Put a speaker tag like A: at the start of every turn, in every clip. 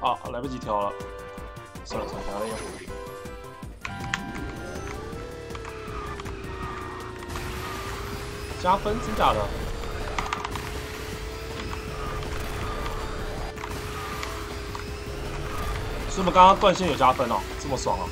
A: 啊，来不及调了，算了算了，等下用。加分真假的？是不是刚刚断线有加分哦？这么爽啊！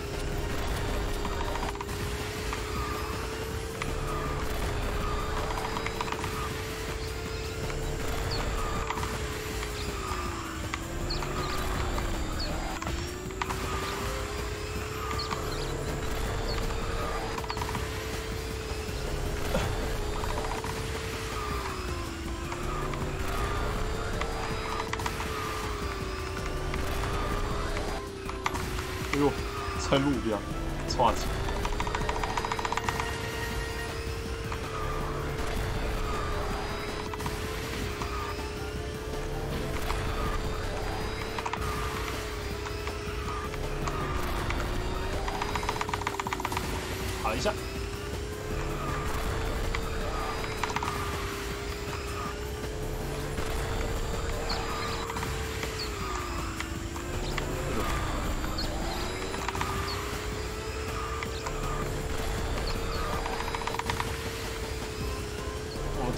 A: Saluvia. 20.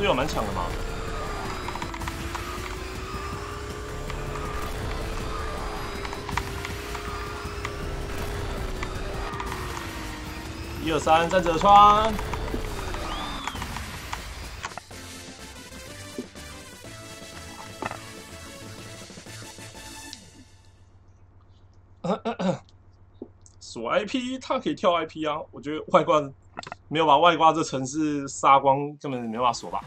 A: 队友蛮强的嘛。一二三，战者川。锁 IP，他可以跳 IP 啊。我觉得外挂没有把外挂这城市杀光，根本没办法锁吧。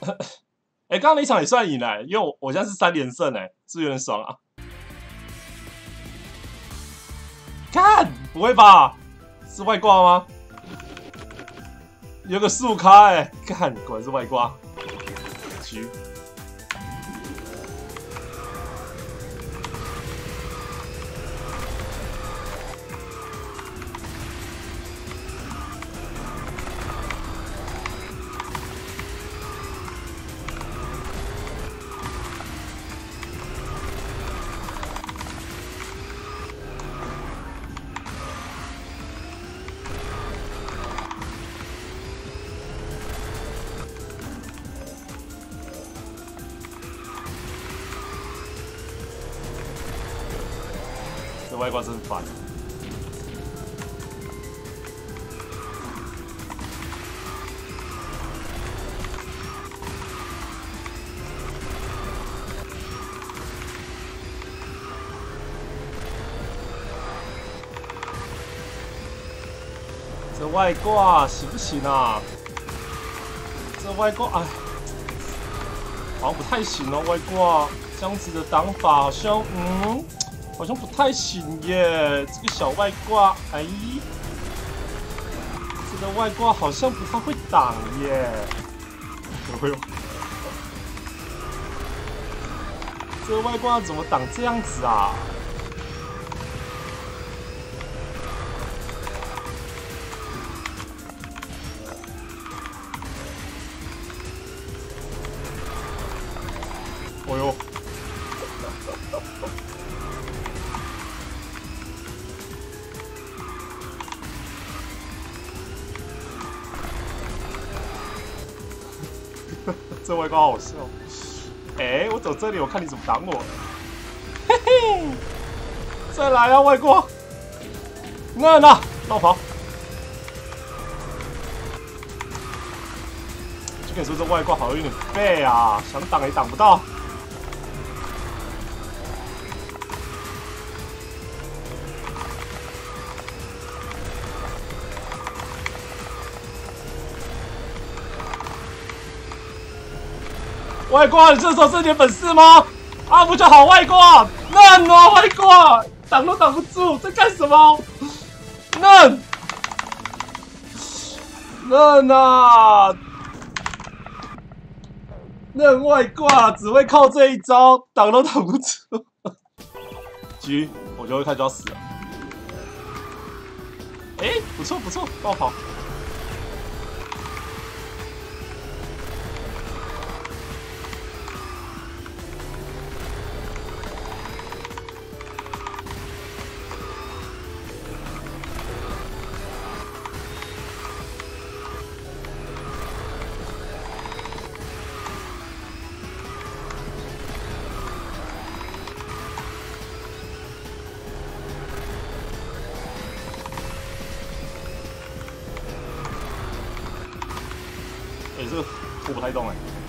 A: 哎、刚刚那一场也算赢了、因为我我现在是三连胜哎、是不是有点爽啊？看，不会吧？是外挂吗？有个速咖哎、看，果然是外挂。局。外挂真烦。这外挂行不行啊？这外挂，哎，好像不太行哦。外挂这样子的挡法好像，嗯。好像不太行耶，这个小外挂，哎，这个外挂好像不太会挡耶。哎呦，这个外挂怎么挡这样子啊？哦呦！这外挂好笑。哎、我走这里，我看你怎么挡我。嘿嘿，再来啊，外挂！那那，绕跑！就跟你说，这外挂好像有点废啊，想挡也挡不到。外挂，你这时候是点本事吗？啊，不就好外挂，嫩哦，外挂，挡都挡不住，在干什么？嫩，嫩啊，嫩外挂，只会靠这一招，挡都挡不住。局，我就会开始要死了。哎、不错不错，爆跑。这个拖不太动哎。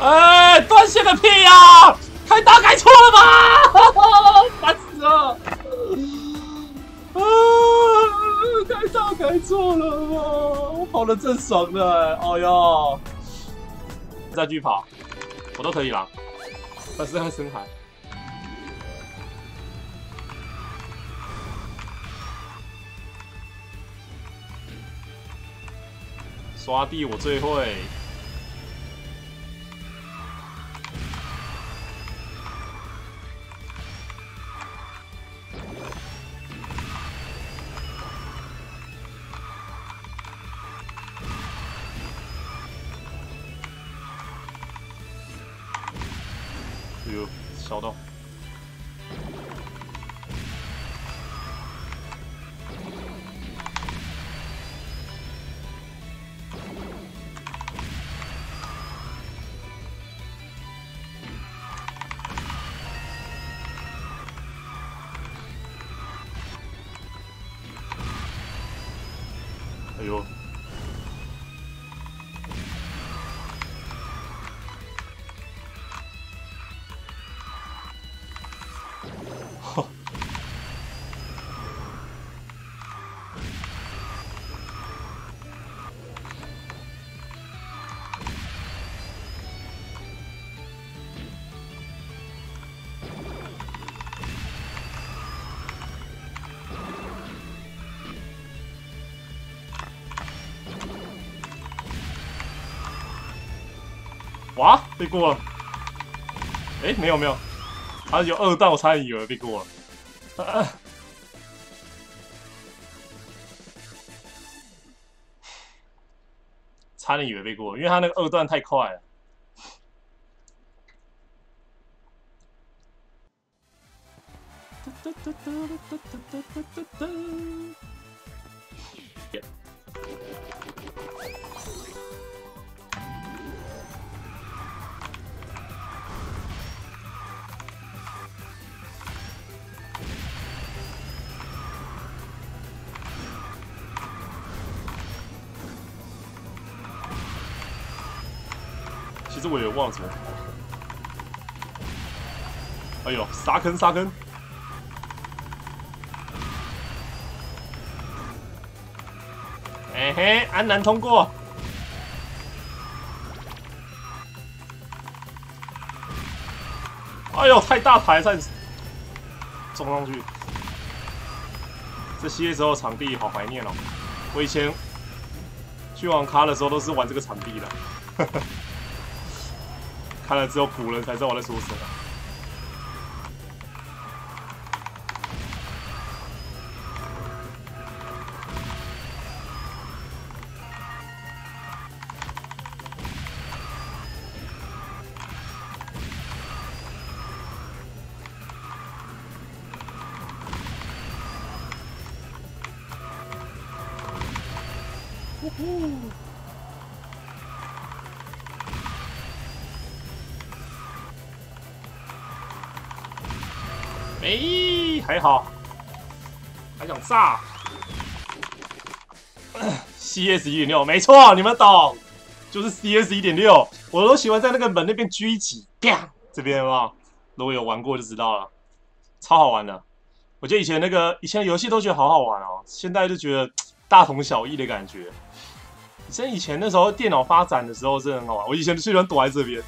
A: 哎，断线个屁呀！开大改错了吧？烦死了！啊，开大改错了吗我跑的正爽的，哎呦！再继续跑，我都可以了。但是在深海，刷地我最会。小到。哎呦！哇，被过了！哎，没有没有，他有二段，我差点以为被过了。差点以为被过，因为他那个二段太快了。其实我也忘了。哎呦，沙坑沙坑！哎嘿，安南通过。哎呦，太大台，再冲上去。这 CS 后场地好怀念哦！我以前去网咖的时候都是玩这个场地的。看了只有古人才知道我在说什么。呼呼。哎，还好，还想炸？CS 一点六，没错，你们懂，就是 CS 一点六，我都喜欢在那个门那边狙击，啪，这边吗？如果有玩过就知道了，超好玩的。我觉得以前那个以前游戏都觉得好好玩哦，现在就觉得大同小异的感觉。以前以前那时候电脑发展的时候真的很好玩，我以前最喜欢躲在这边。